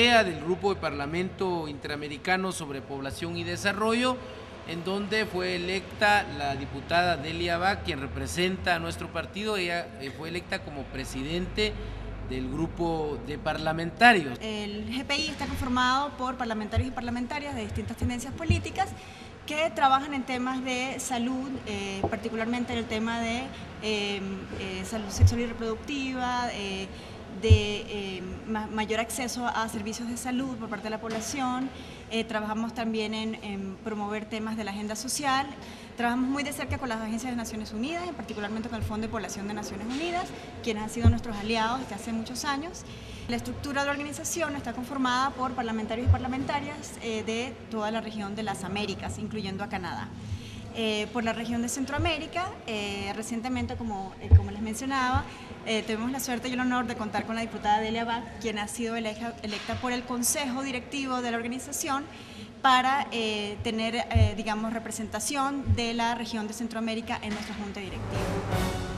del Grupo de Parlamento Interamericano sobre Población y Desarrollo, en donde fue electa la diputada Delia Bach, quien representa a nuestro partido. Ella eh, fue electa como presidente del grupo de parlamentarios. El GPI está conformado por parlamentarios y parlamentarias de distintas tendencias políticas que trabajan en temas de salud, eh, particularmente en el tema de eh, salud sexual y reproductiva, de eh, mayor acceso a servicios de salud por parte de la población. Eh, trabajamos también en, promover temas de la agenda social. Trabajamos muy de cerca con las agencias de Naciones Unidas, en particularmente con el Fondo de Población de Naciones Unidas, quienes han sido nuestros aliados desde hace muchos años. La estructura de la organización está conformada por parlamentarios y parlamentarias eh, de toda la región de las Américas, incluyendo a Canadá. Eh, por la región de Centroamérica. Eh, recientemente, como, eh, como les mencionaba, tuvimos la suerte y el honor de contar con la diputada Delia Bach, quien ha sido electa, electa por el Consejo Directivo de la organización para tener, digamos, representación de la región de Centroamérica en nuestra Junta Directiva.